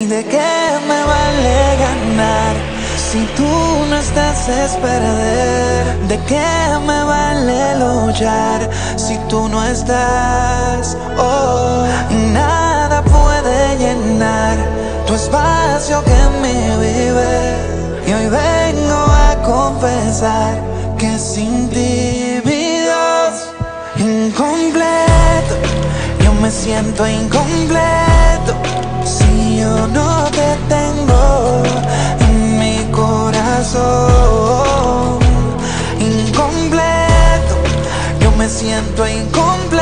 ¿De qué me vale ganar si tú no estás es perder? ¿De qué me vale luchar si tú no estás? Oh, nada puede llenar tu espacio que me vive. Y hoy vengo a confesar que sin ti mi incompleto, yo me siento incompleto Incompleto, yo me siento incompleto